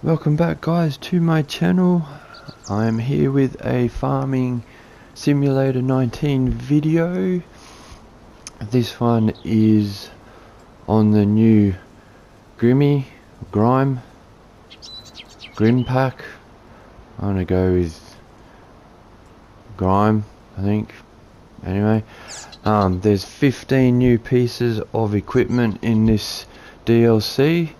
Welcome back guys to my channel. I'm here with a Farming Simulator 19 video. This one is on the new Grimmy, Grime, Grim Pack. I'm gonna go with Grime, I think. Anyway, um, there's 15 new pieces of equipment in this DLC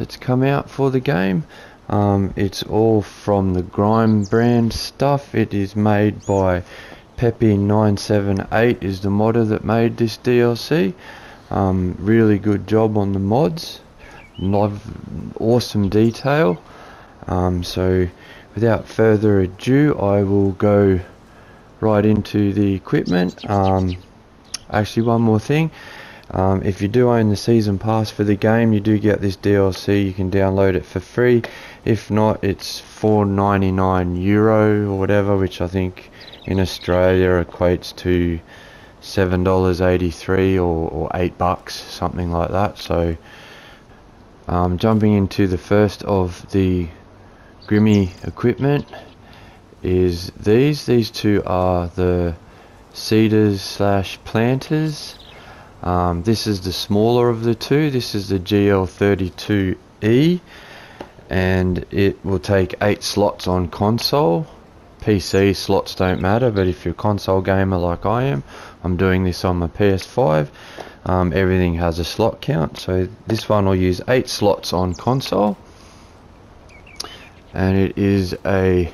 that's come out for the game. Um, it's all from the Grime brand stuff. It is made by Peppe978 is the modder that made this DLC. Um, really good job on the mods. Love, awesome detail. Um, so without further ado, I will go right into the equipment. Um, actually, one more thing. Um, if you do own the season pass for the game, you do get this DLC. You can download it for free. If not, it's 4.99 euro or whatever, which I think in Australia equates to seven dollars eighty-three or, or eight bucks, something like that. So, um, jumping into the first of the Grimmy equipment is these. These two are the seeders slash planters. Um, this is the smaller of the two. This is the GL32E and it will take 8 slots on console. PC slots don't matter but if you're a console gamer like I am, I'm doing this on my PS5. Um, everything has a slot count so this one will use 8 slots on console and it is a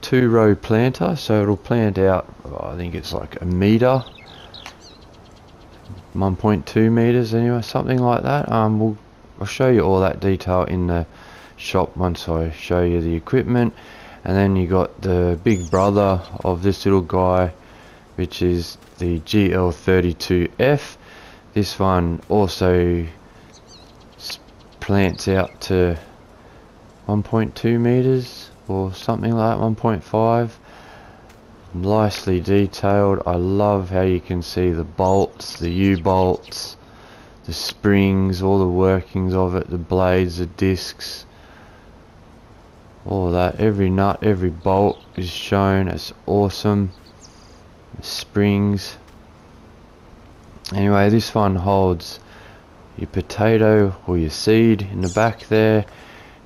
two row planter so it'll plant out I think it's like a meter 1.2 meters anyway something like that um we'll I'll show you all that detail in the shop once I show you the equipment. And then you got the big brother of this little guy which is the GL32F this one also plants out to 1.2 meters or something like 1.5 nicely detailed. I love how you can see the bolts the U-bolts the springs all the workings of it the blades the discs all that every nut every bolt is shown it's awesome springs. Anyway this one holds your potato or your seed in the back there.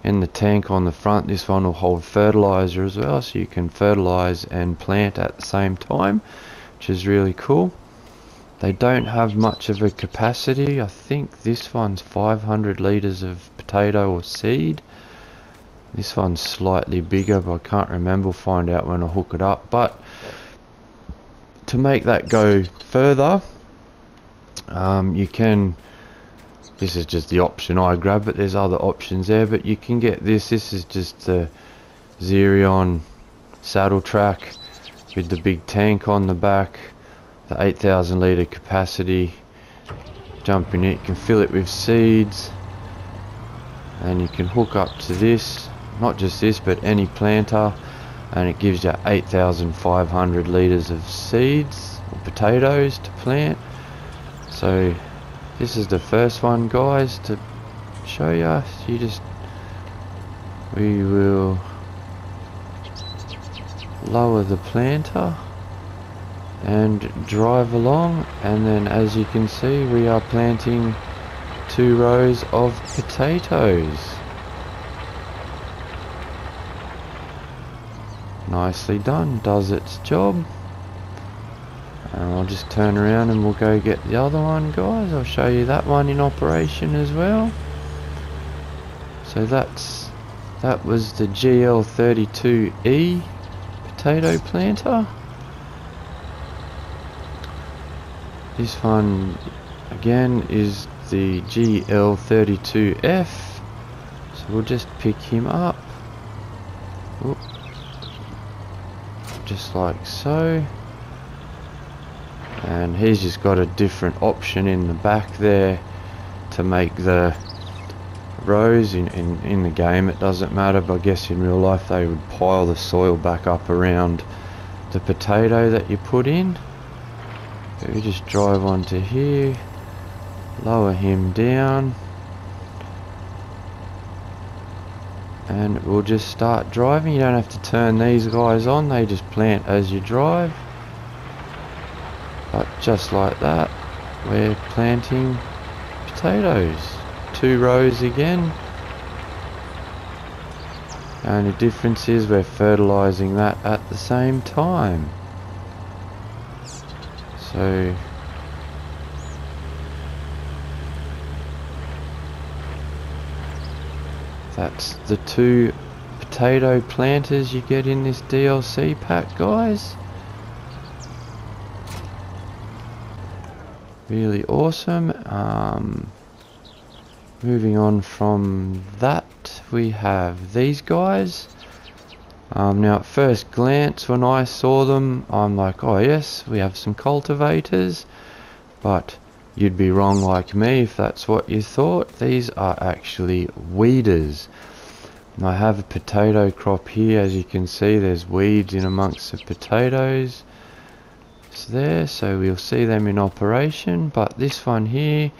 In the tank on the front this one will hold fertilizer as well so you can fertilize and plant at the same time which is really cool. They don't have much of a capacity. I think this one's 500 liters of potato or seed this one's slightly bigger but I can't remember. We'll find out when I hook it up. But to make that go further um, you can this is just the option I grab but there's other options there. But you can get this. This is just the Xerion Saddle Trac with the big tank on the back the 8000 litre capacity. Jump in it. You can fill it with seeds. And you can hook up to this not just this but any planter and it gives you 8500 litres of seeds or potatoes to plant. So this is the first one guys to show you you just we will lower the planter and drive along and then as you can see we are planting two rows of potatoes nicely done. Does its job. And I'll just turn around and we'll go get the other one guys. I'll show you that one in operation as well. So that's that was the GL32E potato planter. This one again is the GL32F so we'll just pick him up. Oop. Just like so. And he's just got a different option in the back there to make the rows in, in, in the game. It doesn't matter but I guess in real life they would pile the soil back up around the potato that you put in. So we just drive onto here lower him down and we'll just start driving. You don't have to turn these guys on. They just plant as you drive. But just like that we're planting potatoes. Two rows again. Only difference is we're fertilizing that at the same time. So That's the two potato planters you get in this DLC pack, guys. Really awesome. Um, moving on from that, we have these guys. Um, now, at first glance, when I saw them, I'm like, oh yes, we have some cultivators. But You'd be wrong like me if that's what you thought. These are actually weeders. I have a potato crop here. As you can see, there's weeds in amongst the potatoes. It's there, so we'll see them in operation. But this one here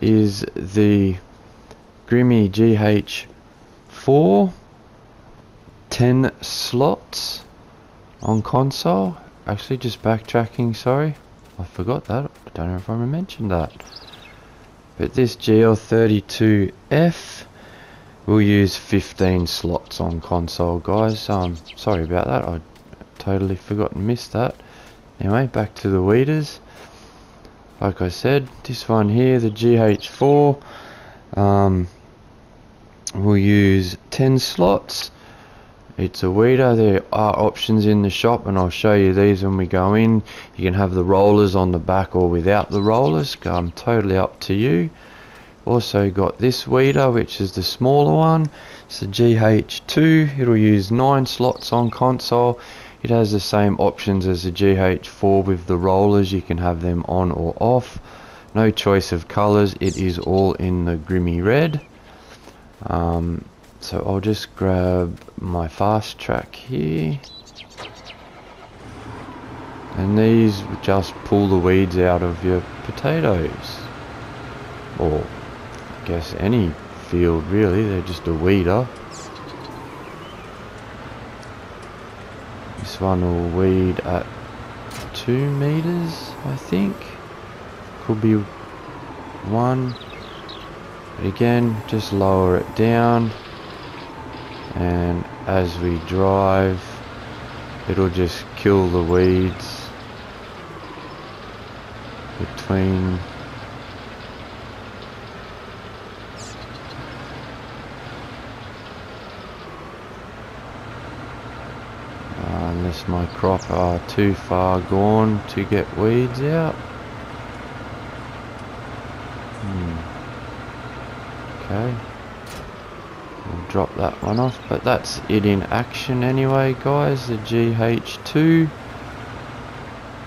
is the Grimme GH4. 10 slots on console. Actually, just backtracking, sorry. I forgot that. Don't know if I mentioned that. But this GL32F will use 15 slots on console, guys. Um, sorry about that. I totally forgot and missed that. Anyway, back to the weeders. Like I said, this one here, the GH4, um, will use 10 slots it's a weeder. There are options in the shop and I'll show you these when we go in. You can have the rollers on the back or without the rollers. Um, totally up to you. Also got this weeder which is the smaller one. It's the GH2. It'll use 9 slots on console. It has the same options as the GH4 with the rollers. You can have them on or off. No choice of colours. It is all in the Grimme red. Um, so I'll just grab my fast track here. And these just pull the weeds out of your potatoes. Or, I guess any field really, they're just a weeder. This one will weed at 2 meters, I think. Could be 1. But again, just lower it down and as we drive it'll just kill the weeds between uh, unless my crop are too far gone to get weeds out hmm. okay drop that one off but that's it in action anyway guys. The GH2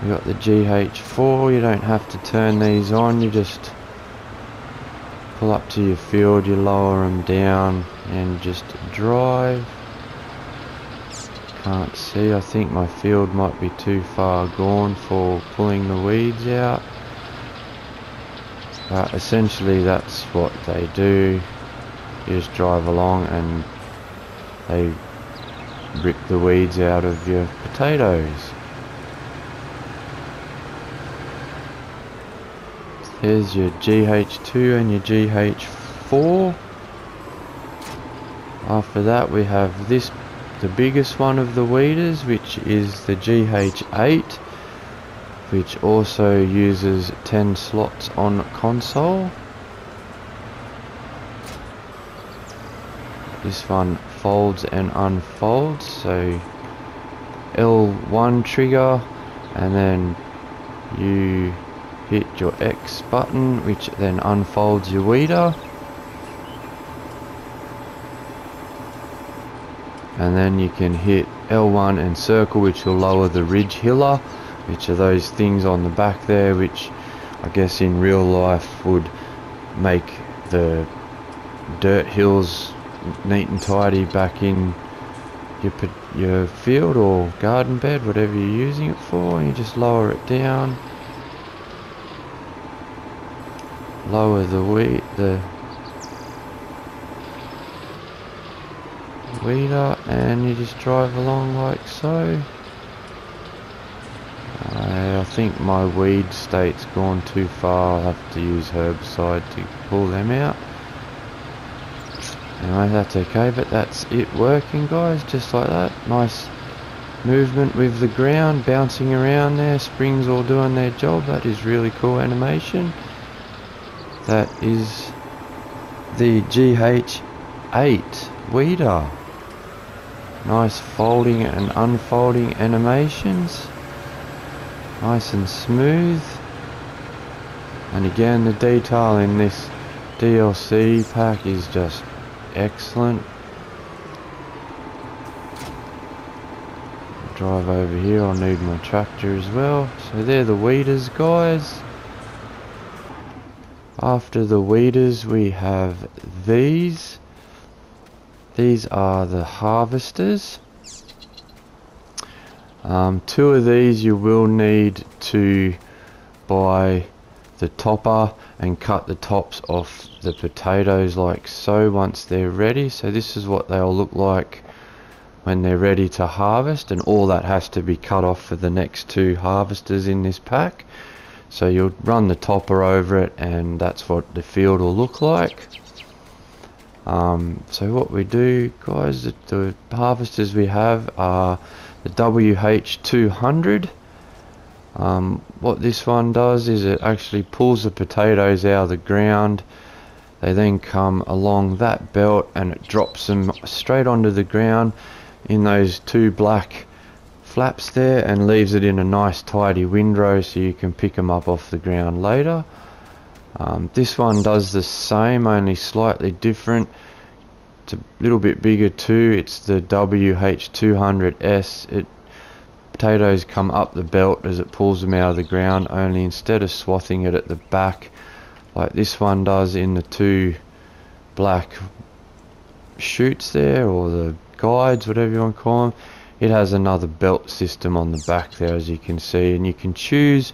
we got the GH4 you don't have to turn these on. You just pull up to your field you lower them down and just drive. Can't see. I think my field might be too far gone for pulling the weeds out. But essentially that's what they do you just drive along and they rip the weeds out of your potatoes. Here's your GH2 and your GH4. After that we have this, the biggest one of the weeders, which is the GH8, which also uses 10 slots on console. This one folds and unfolds, so L1 trigger and then you hit your X button which then unfolds your weeder and then you can hit L1 and circle which will lower the ridge hiller which are those things on the back there which I guess in real life would make the dirt hills neat and tidy back in your, your field or garden bed, whatever you're using it for, and you just lower it down. Lower the wheat, the weeder and you just drive along like so. I think my weed state's gone too far. I'll have to use herbicide to pull them out. That's okay, but that's it working, guys, just like that. Nice movement with the ground, bouncing around there, springs all doing their job. That is really cool animation. That is the GH8 weeder. Nice folding and unfolding animations. Nice and smooth. And again, the detail in this DLC pack is just excellent. Drive over here, I'll need my tractor as well. So they're the weeders guys. After the weeders we have these. These are the harvesters. Um, two of these you will need to buy the topper and cut the tops off the potatoes like so once they're ready. So this is what they'll look like when they're ready to harvest and all that has to be cut off for the next two harvesters in this pack. So you'll run the topper over it and that's what the field will look like. Um, so what we do guys, the, the harvesters we have are the WH200 um, what this one does is it actually pulls the potatoes out of the ground they then come along that belt and it drops them straight onto the ground in those two black flaps there and leaves it in a nice tidy windrow so you can pick them up off the ground later. Um, this one does the same only slightly different. It's a little bit bigger too. It's the WH200S. It potatoes come up the belt as it pulls them out of the ground only instead of swathing it at the back like this one does in the two black shoots there or the guides whatever you want to call them it has another belt system on the back there as you can see. And you can choose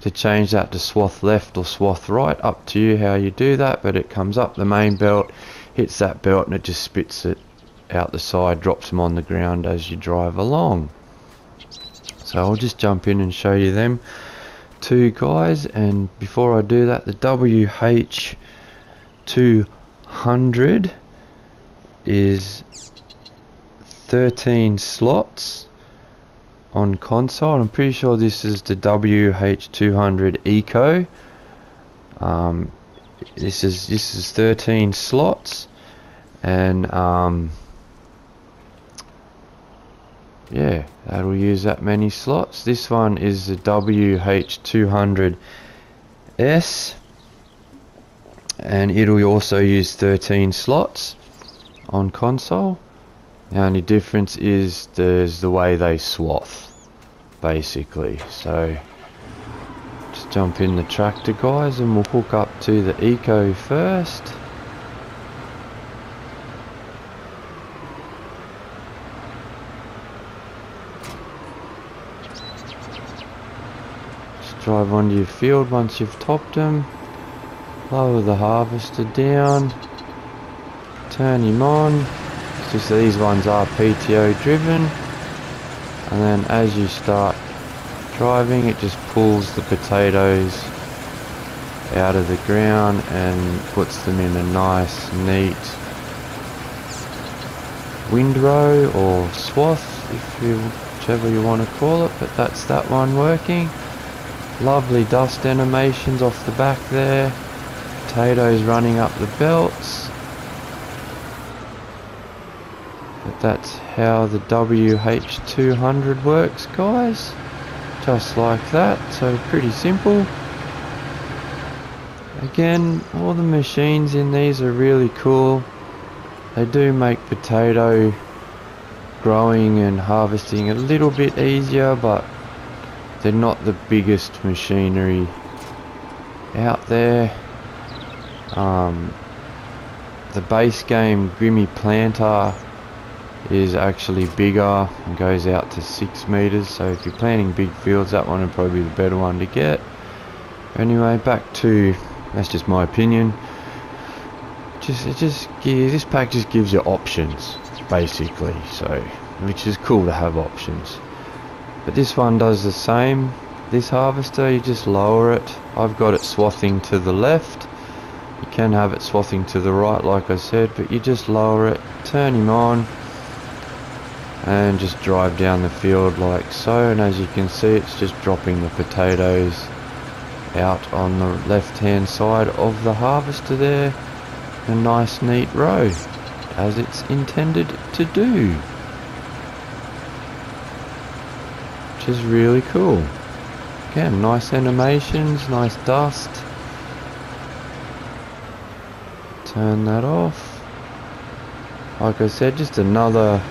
to change that to swath left or swath right up to you how you do that but it comes up the main belt hits that belt and it just spits it out the side drops them on the ground as you drive along so I'll just jump in and show you them two guys and before I do that the WH200 is 13 slots on console. I'm pretty sure this is the WH200 Eco. Um, this is this is 13 slots, and um, yeah, that'll use that many slots. This one is the WH200S, and it'll also use 13 slots on console. The only difference is there's the way they swath, basically. So, just jump in the tractor, guys, and we'll hook up to the Eco first. Drive onto your field once you've topped them. Lower the harvester down. Turn him on just these ones are PTO driven and then as you start driving it just pulls the potatoes out of the ground and puts them in a nice neat windrow or swath if you whichever you want to call it but that's that one working lovely dust animations off the back there. Potatoes running up the belts. But that's how the WH200 works guys. Just like that so pretty simple. Again all the machines in these are really cool. They do make potato growing and harvesting a little bit easier but they're not the biggest machinery out there. Um, the base game Grimme Planter is actually bigger and goes out to six meters. So if you're planting big fields that one would probably be the better one to get. Anyway back to that's just my opinion. Just it just gives this pack just gives you options basically so which is cool to have options but this one does the same. This harvester you just lower it. I've got it swathing to the left. You can have it swathing to the right like I said but you just lower it turn him on and just drive down the field like so. And as you can see it's just dropping the potatoes out on the left hand side of the harvester there. A nice neat row as it's intended to do which is really cool. Again nice animations nice dust. Turn that off. Like I said just another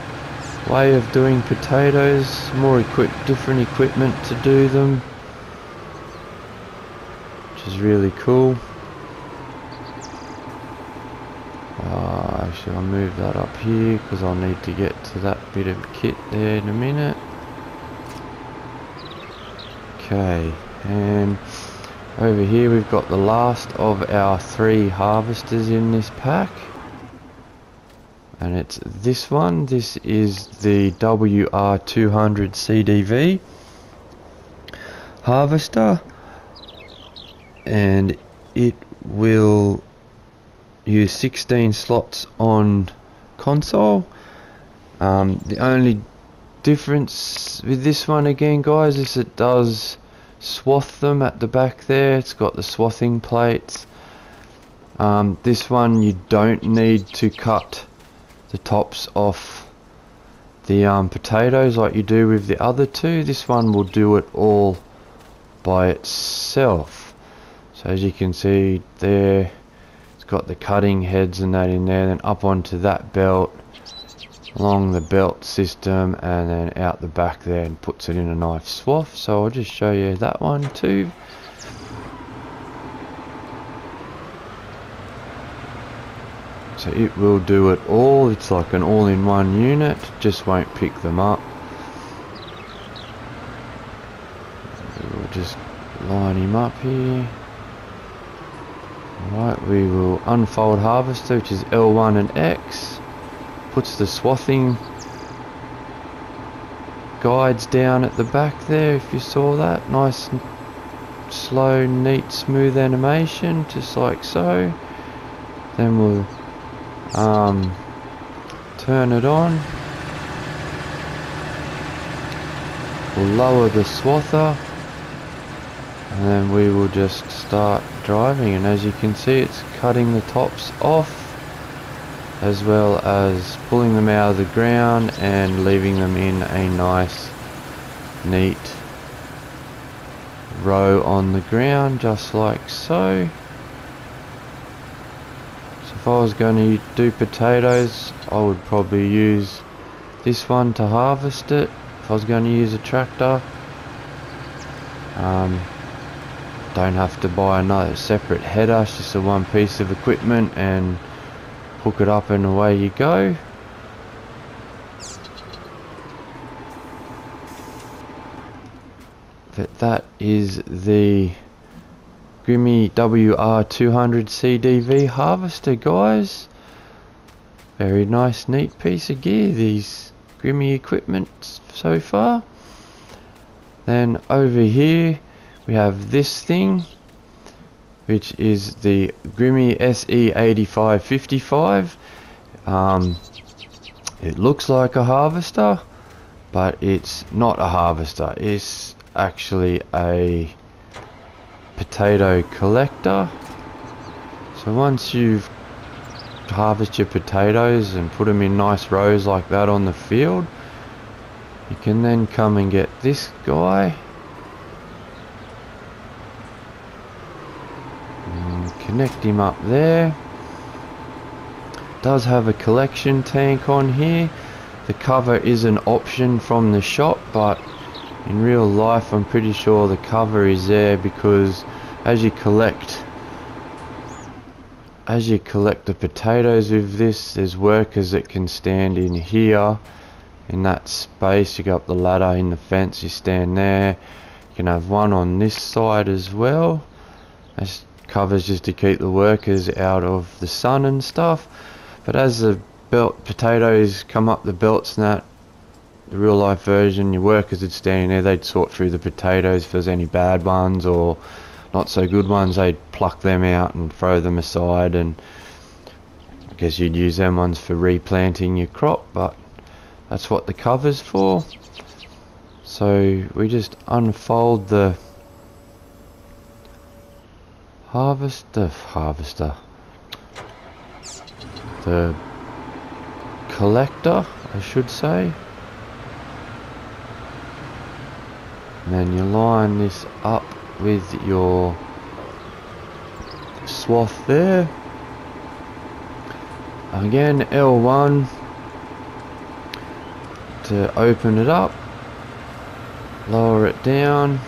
way of doing potatoes. More equip different equipment to do them. Which is really cool. Uh, actually I'll move that up here because I'll need to get to that bit of kit there in a minute okay and over here we've got the last of our three harvesters in this pack. And it's this one. This is the WR200 CDV harvester. And it will use 16 slots on console. Um, the only difference with this one again guys is it does swath them at the back there. It's got the swathing plates. Um, this one you don't need to cut the tops off the um, potatoes like you do with the other two. This one will do it all by itself. So as you can see there it's got the cutting heads and that in there then up onto that belt along the belt system and then out the back there and puts it in a nice swath. So I'll just show you that one too. So it will do it all. It's like an all-in-one unit. Just won't pick them up. We'll just line him up here. Alright, we will unfold harvester which is L1 and X puts the swathing guides down at the back there if you saw that. Nice slow neat smooth animation just like so. Then we'll um, turn it on. We'll lower the swather and then we will just start driving. And as you can see it's cutting the tops off as well as pulling them out of the ground and leaving them in a nice neat row on the ground just like so. So if I was going to do potatoes I would probably use this one to harvest it. If I was going to use a tractor um, don't have to buy another separate header. It's just a one piece of equipment and hook it up and away you go. But that is the Grimmy WR200 CDV harvester guys. Very nice neat piece of gear these Grimmy equipment so far. Then over here we have this thing which is the Grimmy SE8555. Um, it looks like a harvester, but it's not a harvester. It's actually a potato collector. So once you've harvested your potatoes and put them in nice rows like that on the field, you can then come and get this guy connect him up there. Does have a collection tank on here. The cover is an option from the shop but in real life I'm pretty sure the cover is there because as you collect as you collect the potatoes with this there's workers that can stand in here. In that space you go up the ladder in the fence you stand there. You can have one on this side as well covers just to keep the workers out of the sun and stuff. But as the belt potatoes come up the belts and that the real life version your workers would stand there they'd sort through the potatoes if there's any bad ones or not so good ones they'd pluck them out and throw them aside and I guess you'd use them ones for replanting your crop but that's what the cover's for. So we just unfold the harvester harvester. The collector I should say. And then you line this up with your swath there. Again L1 to open it up lower it down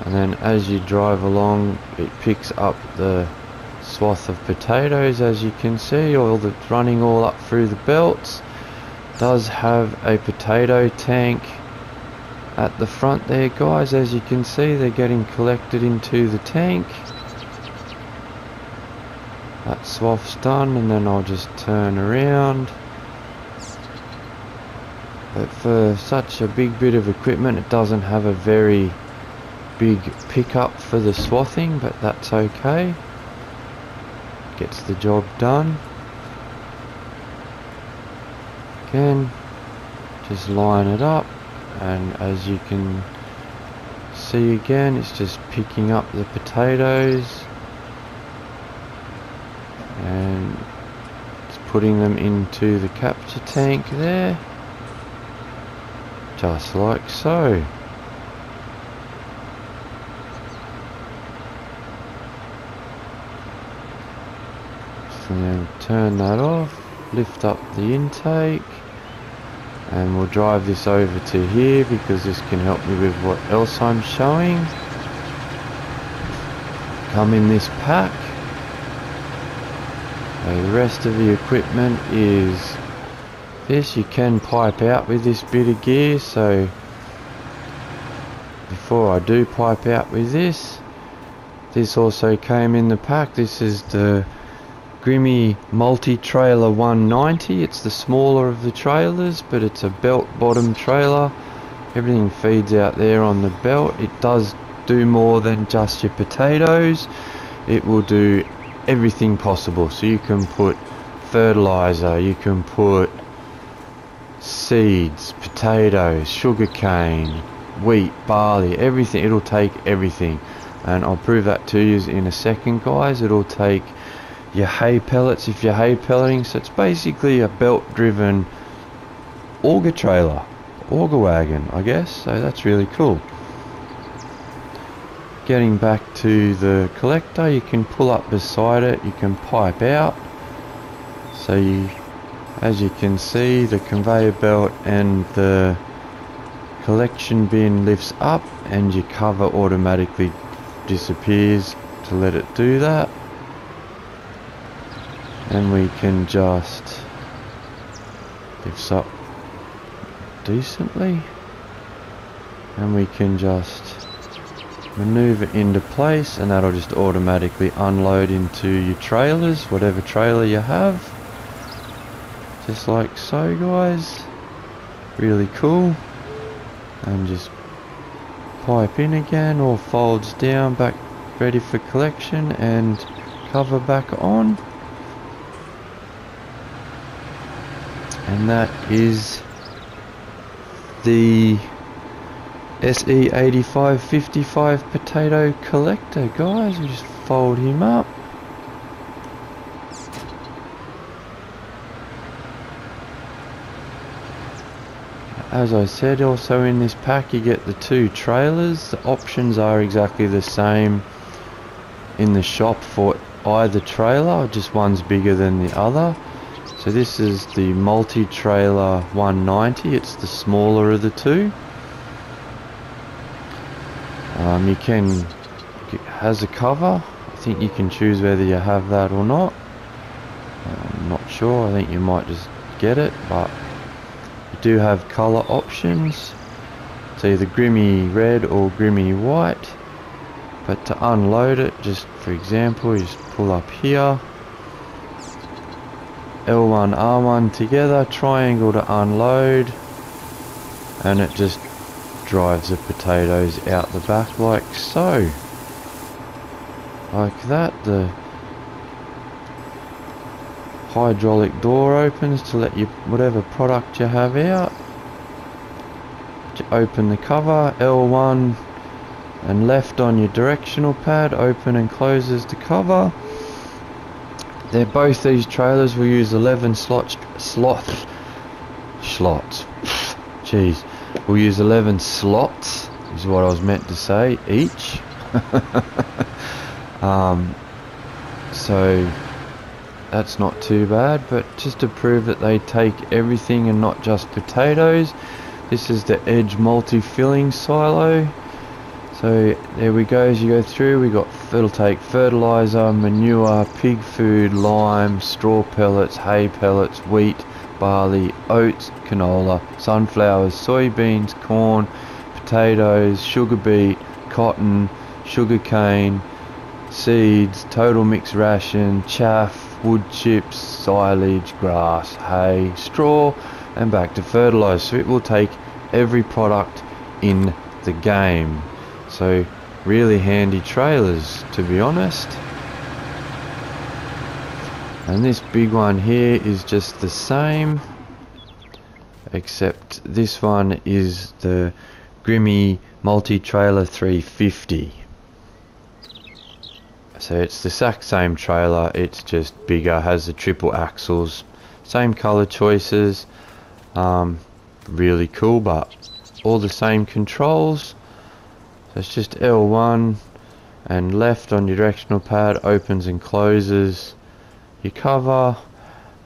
and then as you drive along it picks up the swath of potatoes. As you can see all the running all up through the belts does have a potato tank at the front there guys. As you can see they're getting collected into the tank. That swath's done and then I'll just turn around. But for such a big bit of equipment it doesn't have a very big pickup for the swathing but that's okay. Gets the job done. Again just line it up and as you can see again it's just picking up the potatoes and it's putting them into the capture tank there just like so so then turn that off lift up the intake and we'll drive this over to here because this can help me with what else I'm showing. Come in this pack. The rest of the equipment is this. You can pipe out with this bit of gear so before I do pipe out with this this also came in the pack. This is the Grimme multi-trailer 190 it's the smaller of the trailers but it's a belt bottom trailer. Everything feeds out there on the belt. It does do more than just your potatoes. It will do everything possible. So you can put fertilizer you can put seeds potatoes sugarcane wheat barley everything. It'll take everything. And I'll prove that to you in a second guys. It'll take your hay pellets if you're hay pelleting so it's basically a belt driven auger trailer auger wagon I guess so that's really cool. Getting back to the collector you can pull up beside it you can pipe out. So you as you can see the conveyor belt and the collection bin lifts up and your cover automatically disappears to let it do that and we can just lifts up decently. And we can just maneuver into place and that'll just automatically unload into your trailers whatever trailer you have. Just like so guys. Really cool. And just pipe in again or folds down back ready for collection and cover back on and that is the SE8555 potato collector. Guys we just fold him up. As I said also in this pack you get the two trailers. The options are exactly the same in the shop for either trailer just one's bigger than the other so this is the multi-trailer 190, it's the smaller of the two. Um, you can, has a cover, I think you can choose whether you have that or not. I'm not sure, I think you might just get it, but you do have colour options. It's either grimy red or grimy white. But to unload it, just for example, you just pull up here L1 R1 together triangle to unload. And it just drives the potatoes out the back like so. Like that the hydraulic door opens to let you whatever product you have out. Open the cover L1 and left on your directional pad open and closes the cover they're both these trailers will use 11 slots slots slots. Jeez. We'll use 11 slots is what I was meant to say each. Um, so that's not too bad but just to prove that they take everything and not just potatoes this is the edge multi-filling silo so there we go as you go through we got it'll take fertilizer manure pig food lime straw pellets hay pellets wheat barley oats canola sunflowers soybeans corn potatoes sugar beet cotton sugar cane seeds total mix ration chaff wood chips silage grass hay straw and back to fertilizer. So it will take every product in the game so really handy trailers to be honest. And this big one here is just the same except this one is the Grimmy multi-trailer 350 so it's the exact same trailer it's just bigger has the triple axles same color choices um, really cool but all the same controls so it's just L1 and left on your directional pad opens and closes your cover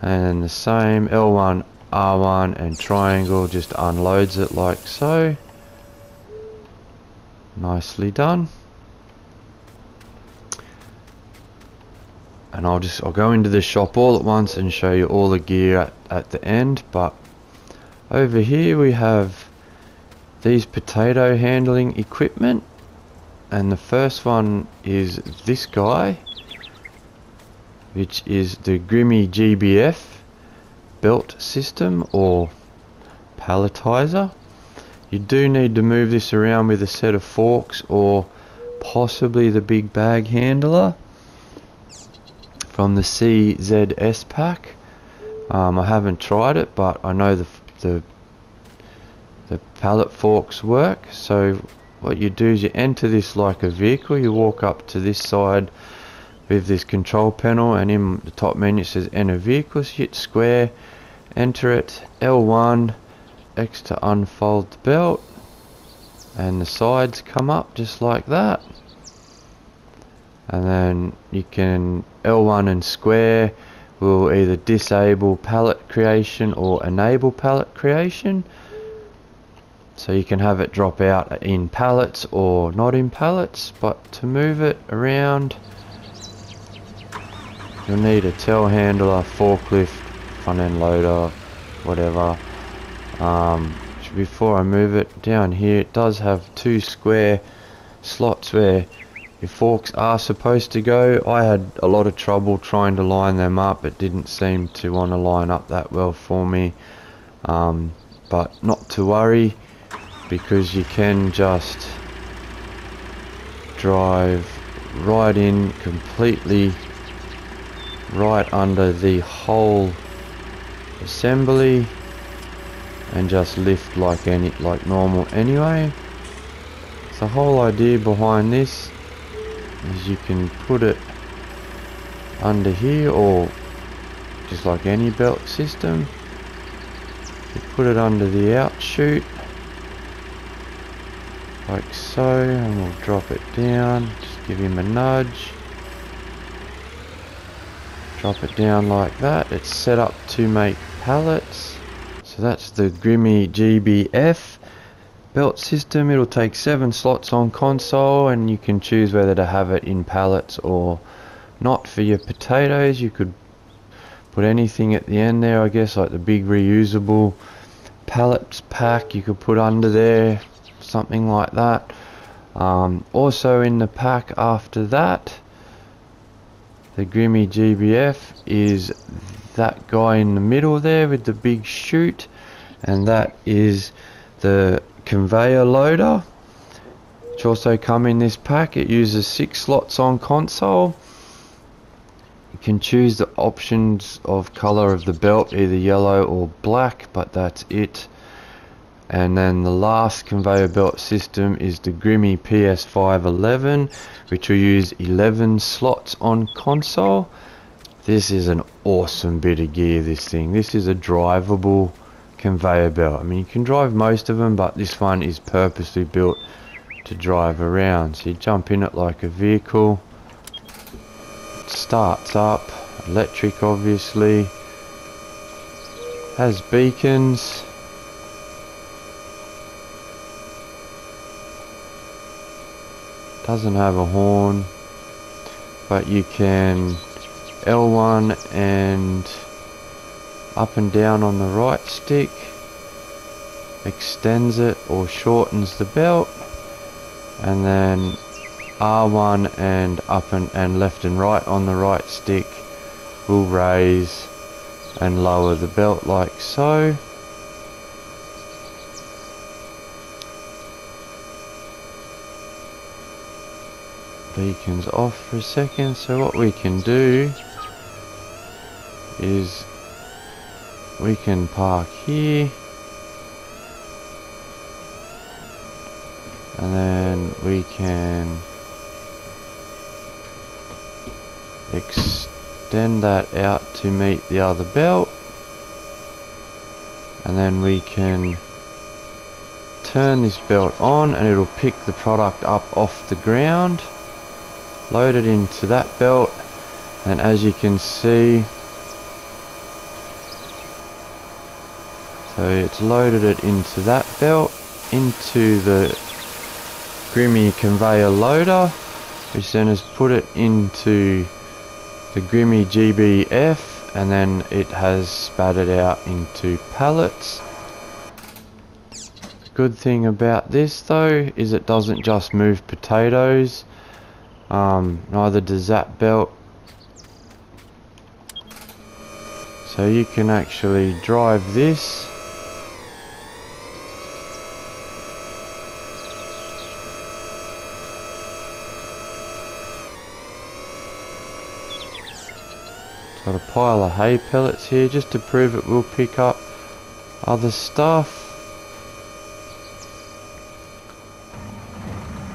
and the same L1 R1 and triangle just unloads it like so. Nicely done. And I'll just I'll go into the shop all at once and show you all the gear at, at the end but over here we have these potato handling equipment and the first one is this guy which is the Grimmy GBF belt system or palletizer. You do need to move this around with a set of forks or possibly the big bag handler from the CZS pack. Um, I haven't tried it but I know the, the the pallet forks work. So what you do is you enter this like a vehicle. You walk up to this side with this control panel and in the top menu it says enter vehicles hit square enter it L1 X to unfold the belt and the sides come up just like that. And then you can L1 and square will either disable pallet creation or enable pallet creation so you can have it drop out in pallets or not in pallets but to move it around you'll need a tail telehandler forklift front end loader whatever. Um, before I move it down here it does have two square slots where your forks are supposed to go. I had a lot of trouble trying to line them up. It didn't seem to want to line up that well for me. Um, but not to worry because you can just drive right in completely right under the whole assembly and just lift like any like normal. Anyway the whole idea behind this is you can put it under here or just like any belt system. You put it under the out outshoot like so and we'll drop it down. Just give him a nudge. Drop it down like that. It's set up to make pallets. So that's the Grimmy GBF belt system. It'll take seven slots on console and you can choose whether to have it in pallets or not for your potatoes. You could put anything at the end there I guess like the big reusable pallets pack you could put under there something like that. Um, also in the pack after that, the Grimme GBF is that guy in the middle there with the big chute and that is the conveyor loader. Which also come in this pack. It uses six slots on console. You can choose the options of color of the belt either yellow or black but that's it and then the last conveyor belt system is the Grimme PS511 which will use 11 slots on console. This is an awesome bit of gear this thing. This is a drivable conveyor belt. I mean you can drive most of them but this one is purposely built to drive around. So you jump in it like a vehicle. It starts up electric obviously. Has beacons doesn't have a horn but you can L1 and up and down on the right stick extends it or shortens the belt and then R1 and up and, and left and right on the right stick will raise and lower the belt like so beacons off for a second. So what we can do is we can park here. And then we can extend that out to meet the other belt. And then we can turn this belt on and it'll pick the product up off the ground load it into that belt. And as you can see so it's loaded it into that belt into the Grimme conveyor loader which then has put it into the Grimme GBF and then it has spat it out into pallets. Good thing about this though is it doesn't just move potatoes um, neither does that belt. So you can actually drive this. Got a pile of hay pellets here just to prove it will pick up other stuff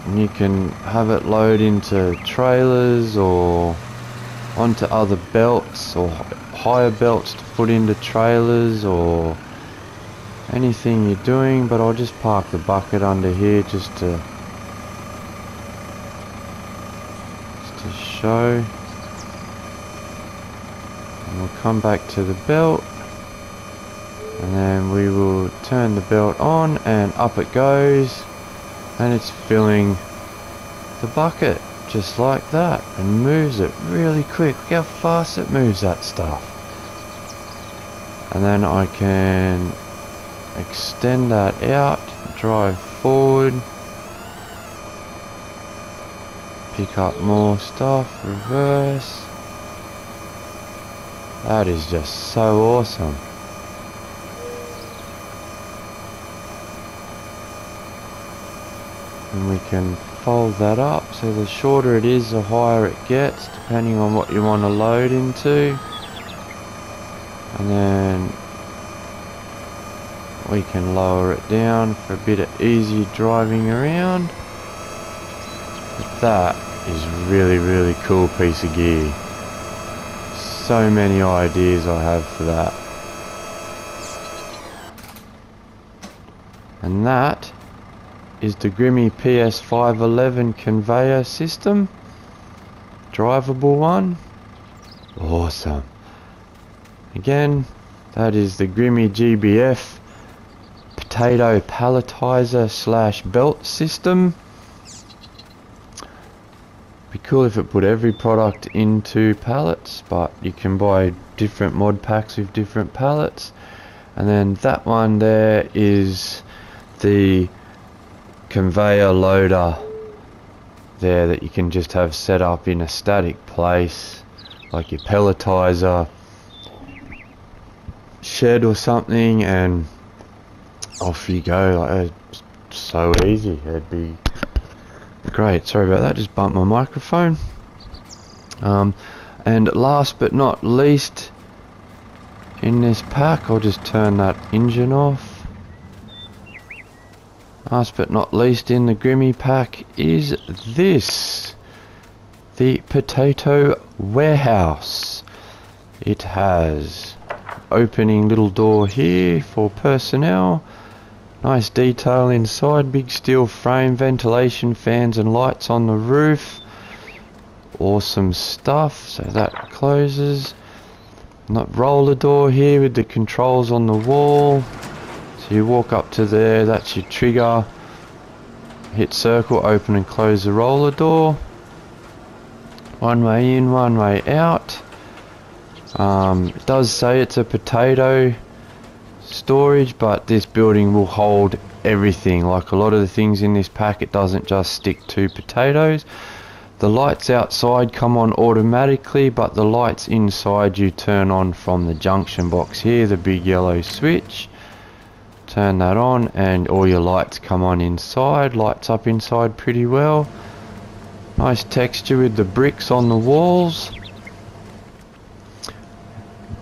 and you can have it load into trailers or onto other belts or higher belts to put into trailers or anything you're doing but I'll just park the bucket under here just to just to show. And we'll come back to the belt and then we will turn the belt on and up it goes and it's filling the bucket just like that and moves it really quick. Look how fast it moves that stuff. And then I can extend that out drive forward pick up more stuff reverse. That is just so awesome and we can fold that up. So the shorter it is the higher it gets depending on what you want to load into. And then we can lower it down for a bit of easier driving around. But that is really really cool piece of gear. So many ideas I have for that. And that is the Grimme PS511 conveyor system. Drivable one. Awesome. Again, that is the Grimme GBF potato palletizer slash belt system. Be cool if it put every product into pallets, but you can buy different mod packs with different pallets. And then that one there is the conveyor loader there that you can just have set up in a static place like your pelletizer shed or something and off you go. Like it's so easy. It'd be great. Sorry about that. Just bumped my microphone. Um, and last but not least in this pack I'll just turn that engine off last but not least in the Grimme pack is this the potato warehouse. It has opening little door here for personnel nice detail inside big steel frame ventilation fans and lights on the roof awesome stuff so that closes. Not roller door here with the controls on the wall so you walk up to there that's your trigger. Hit circle open and close the roller door. One way in one way out. Um, it does say it's a potato storage but this building will hold everything. Like a lot of the things in this pack it doesn't just stick to potatoes. The lights outside come on automatically, but the lights inside you turn on from the junction box here, the big yellow switch. Turn that on and all your lights come on inside, lights up inside pretty well. Nice texture with the bricks on the walls.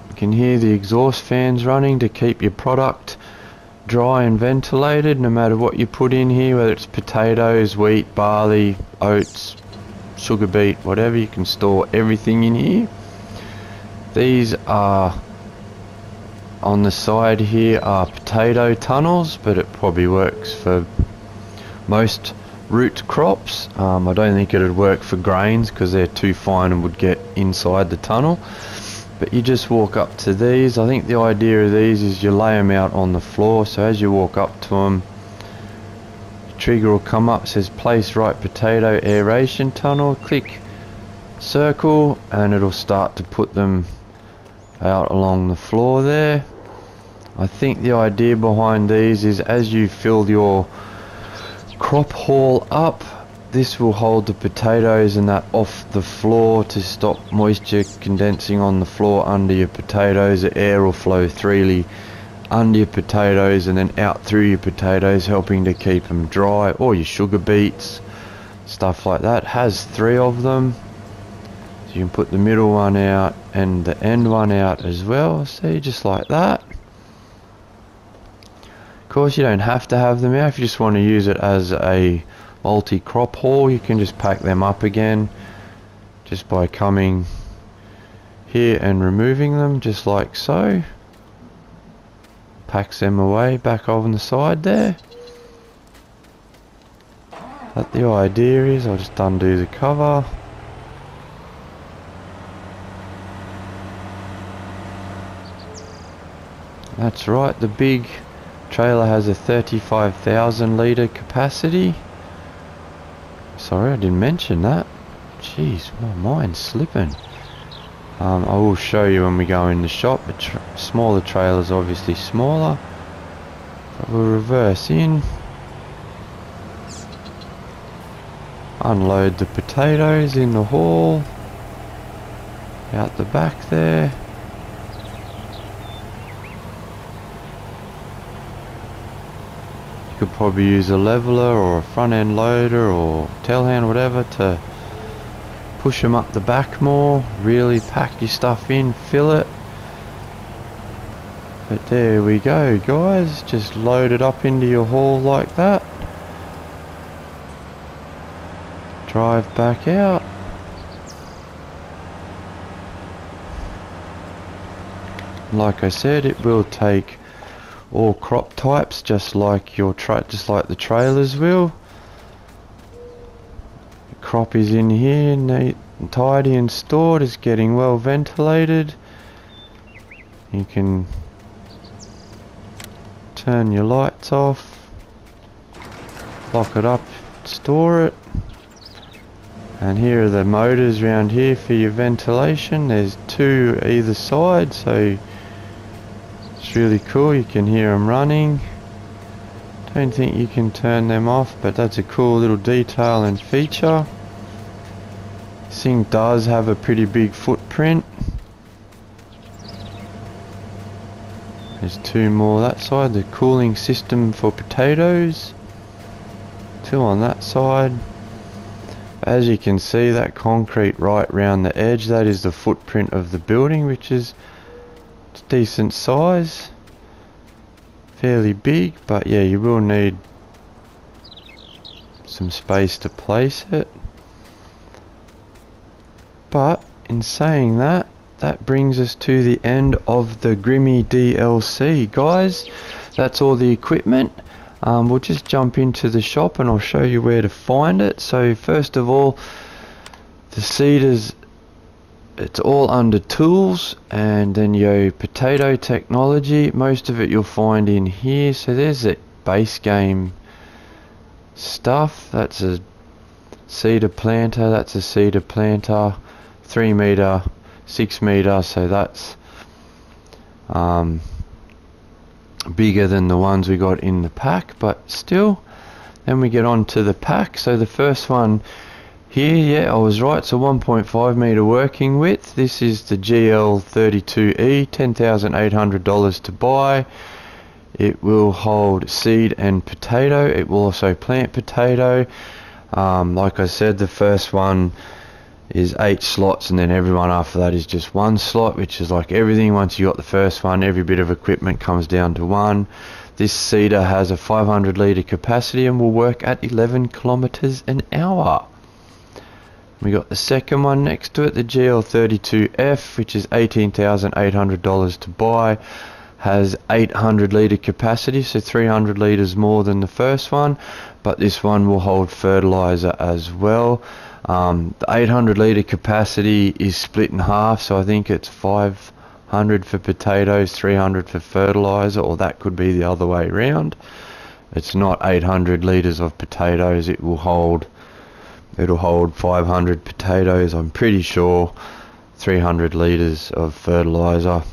You can hear the exhaust fans running to keep your product dry and ventilated no matter what you put in here, whether it's potatoes, wheat, barley, oats, sugar beet, whatever. You can store everything in here. These are on the side here are potato tunnels, but it probably works for most root crops. Um, I don't think it would work for grains because they're too fine and would get inside the tunnel. But you just walk up to these. I think the idea of these is you lay them out on the floor. So as you walk up to them, trigger will come up says place right potato aeration tunnel click circle and it'll start to put them out along the floor there. I think the idea behind these is as you fill your crop hall up this will hold the potatoes and that off the floor to stop moisture condensing on the floor under your potatoes. The air will flow freely under your potatoes and then out through your potatoes helping to keep them dry. Or your sugar beets stuff like that has three of them so you can put the middle one out and the end one out as well see just like that of course you don't have to have them out if you just want to use it as a multi-crop hall you can just pack them up again just by coming here and removing them just like so packs them away back on the side there. But the idea is I'll just undo the cover. That's right, the big trailer has a 35,000 litre capacity. Sorry, I didn't mention that. Jeez, my mind's slipping. Um, I will show you when we go in the shop. A tra smaller trailer's obviously smaller. But we'll reverse in. Unload the potatoes in the hall. Out the back there. Could probably use a leveler or a front end loader or tail hand whatever to push them up the back more, really pack your stuff in, fill it. But there we go guys, just load it up into your hall like that. Drive back out. Like I said, it will take all crop types just like your tra just like the trailers will crop is in here, neat and tidy and stored, is getting well ventilated. You can turn your lights off, lock it up, store it. And here are the motors around here for your ventilation. There's two either side, so really cool. You can hear them running. Don't think you can turn them off, but that's a cool little detail and feature. This thing does have a pretty big footprint. There's two more that side. The cooling system for potatoes. Two on that side. As you can see that concrete right round the edge that is the footprint of the building which is decent size. Fairly big but yeah you will need some space to place it. But in saying that that brings us to the end of the Grimme DLC guys that's all the equipment um, we'll just jump into the shop and I'll show you where to find it so first of all the seeders it's all under tools and then your potato technology most of it you'll find in here. So there's that base game stuff. That's a seeder planter that's a seeder planter 3 meter 6 meter so that's um, bigger than the ones we got in the pack but still then we get on to the pack. So the first one here yeah I was right. So 1.5 meter working width. This is the GL32E $10,800 to buy. It will hold seed and potato. It will also plant potato. Um, like I said the first one is eight slots and then everyone after that is just one slot which is like everything. Once you got the first one every bit of equipment comes down to one. This seeder has a 500 litre capacity and will work at 11 kilometers an hour we got the second one next to it the GL32F which is $18,800 to buy has 800 litre capacity so 300 litres more than the first one but this one will hold fertilizer as well um, the 800 litre capacity is split in half, so I think it's 500 for potatoes, 300 for fertiliser, or that could be the other way around. It's not 800 litres of potatoes, it will hold it'll hold 500 potatoes, I'm pretty sure 300 litres of fertiliser.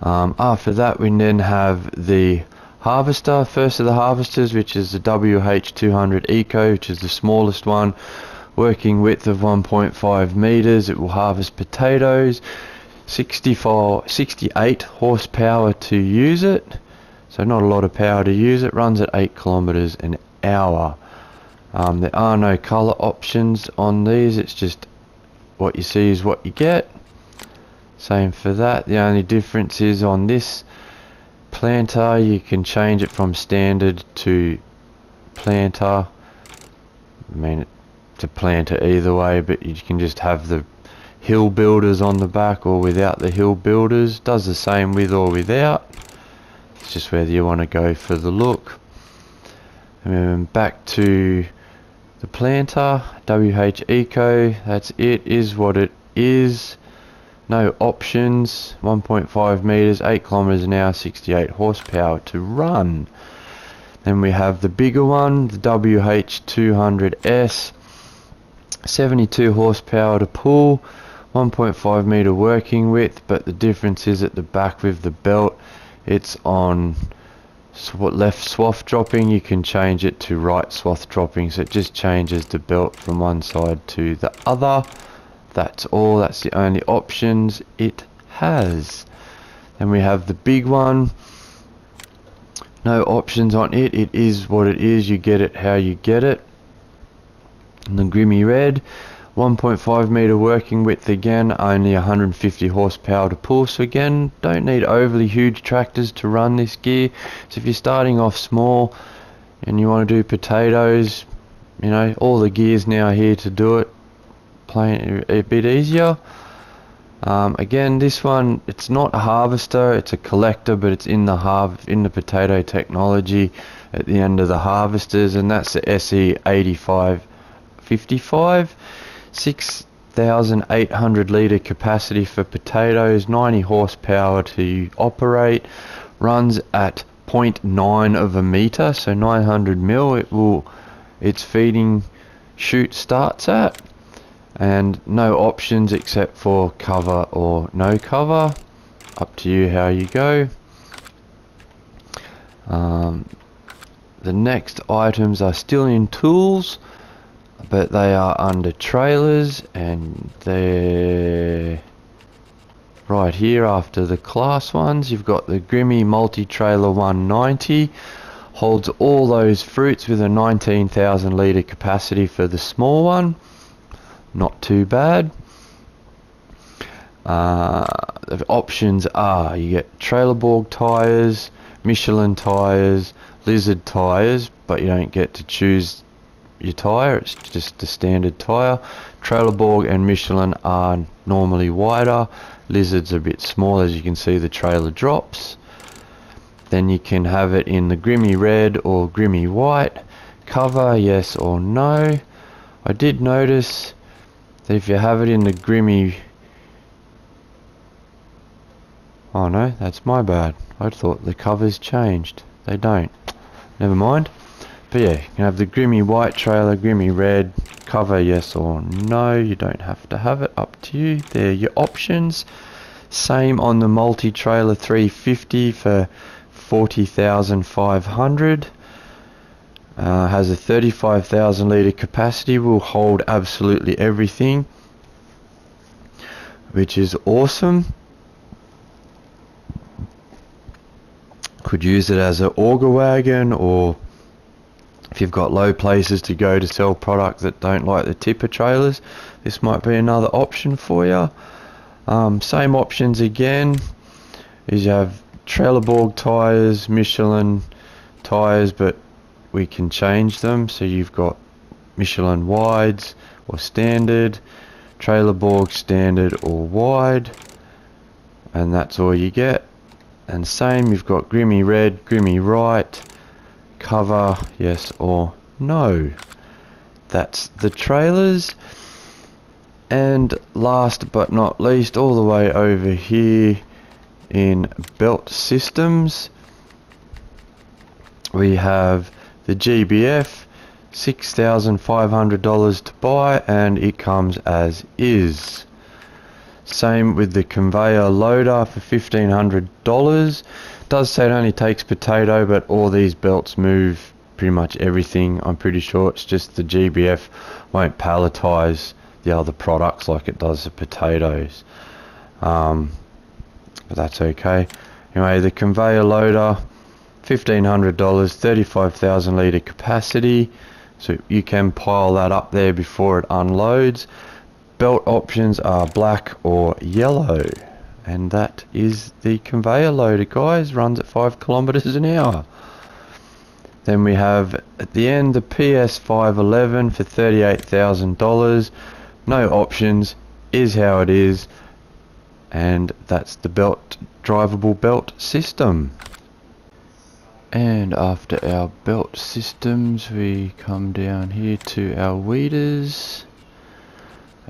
Um, after that we then have the harvester, first of the harvesters, which is the WH200 Eco, which is the smallest one, working width of 1.5 meters. It will harvest potatoes, 64, 68 horsepower to use it, so not a lot of power to use it. Runs at 8 kilometers an hour. Um, there are no color options on these. It's just what you see is what you get. Same for that. The only difference is on this planter you can change it from standard to planter I mean to planter either way but you can just have the hill builders on the back or without the hill builders does the same with or without it's just whether you want to go for the look and back to the planter WH Eco that's it is what it is. No options 1.5 meters 8 kilometers an hour 68 horsepower to run. Then we have the bigger one the WH200S 72 horsepower to pull 1.5 meter working width but the difference is at the back with the belt it's on what left swath dropping you can change it to right swath dropping. So it just changes the belt from one side to the other. That's all. That's the only options it has. Then we have the big one. No options on it. It is what it is. You get it how you get it. And the Grimme Red 1.5 meter working width again only 150 horsepower to pull so again don't need overly huge tractors to run this gear so if you're starting off small and you want to do potatoes you know all the gears now here to do it playing a bit easier. Um, again, this one, it's not a harvester, it's a collector, but it's in the harv in the potato technology at the end of the harvesters, and that's the SE8555. 6,800 litre capacity for potatoes, 90 horsepower to operate, runs at 0.9 of a meter, so 900 mil. It will, its feeding chute starts at and no options except for cover or no cover up to you how you go um, the next items are still in tools but they are under trailers and they're right here after the class ones. You've got the Grimme multi-trailer 190 holds all those fruits with a 19,000 litre capacity for the small one. Not too bad. Uh, the options are you get Trelleborg tyres Michelin tyres Lizard tyres but you don't get to choose your tyre. It's just a standard tyre. Trelleborg and Michelin are normally wider. Lizard's are a bit small as you can see the trailer drops. Then you can have it in the Grimme red or Grimme white. Cover yes or no. I did notice that if you have it in the Grimme oh no that's my bad. I thought the covers changed. They don't. Never mind but yeah you can have the Grimme white trailer Grimme red cover yes or no. You don't have to have it up to you. They're your options. Same on the multi-trailer 350 for 40,500 uh, has a 35,000 litre capacity will hold absolutely everything which is awesome. Could use it as an auger wagon or if you've got low places to go to sell product that don't like the tipper trailers this might be another option for you um, same options again is you have Trelleborg tyres Michelin tyres but we can change them. So you've got Michelin wides or standard Trelleborg standard or wide and that's all you get. And same you've got Grimme red Grimme right cover yes or no. That's the trailers. And last but not least all the way over here in belt systems we have the GBF $6,500 to buy and it comes as is. Same with the conveyor loader for $1,500 does say it only takes potato but all these belts move pretty much everything I'm pretty sure. It's just the GBF won't palletize the other products like it does the potatoes. Um, but that's okay. Anyway the conveyor loader $1,500 35,000 litre capacity. So you can pile that up there before it unloads. Belt options are black or yellow and that is the conveyor loader guys. Runs at 5 kilometers an hour. Then we have at the end the PS511 for $38,000 no options is how it is. And that's the belt drivable belt system. And after our belt systems we come down here to our weeders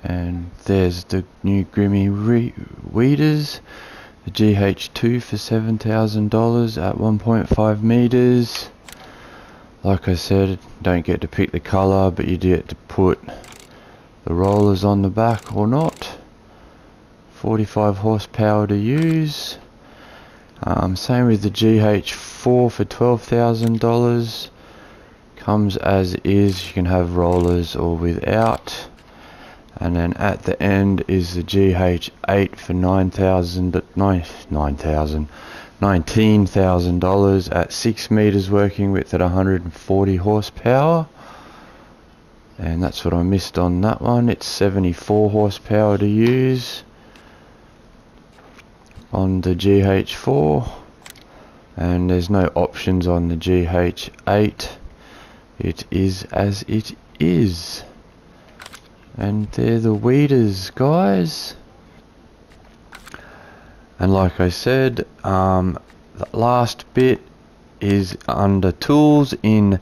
and there's the new Grimme weeders the GH2 for $7,000 at 1.5 meters. Like I said don't get to pick the color but you do get to put the rollers on the back or not. 45 horsepower to use. Um, same with the GH4 for $12,000 comes as is. You can have rollers or without and then at the end is the GH8 for 9,000 9,000 $19,000 at 6 meters working width at 140 horsepower. And that's what I missed on that one. It's 74 horsepower to use on the GH4 and there's no options on the GH8 it is as it is and they're the weeders guys. And like I said um, the last bit is under tools in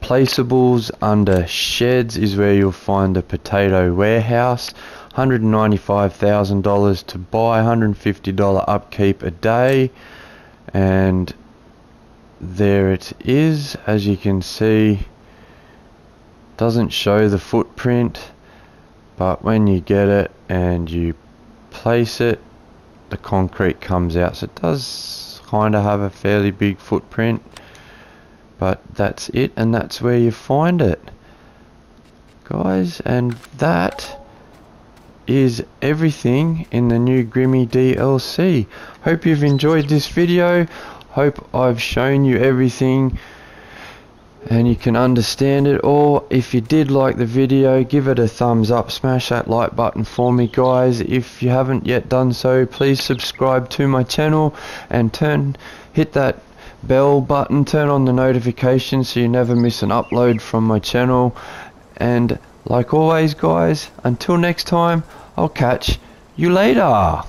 placeables under sheds is where you'll find the potato warehouse. $195,000 to buy $150 upkeep a day. And there it is. As you can see doesn't show the footprint but when you get it and you place it the concrete comes out so it does kind of have a fairly big footprint but that's it and that's where you find it guys and that is everything in the new Grimme DLC. Hope you've enjoyed this video. Hope I've shown you everything and you can understand it or if you did like the video give it a thumbs up smash that like button for me guys. If you haven't yet done so please subscribe to my channel and turn hit that bell button turn on the notifications so you never miss an upload from my channel. And like always guys until next time I'll catch you later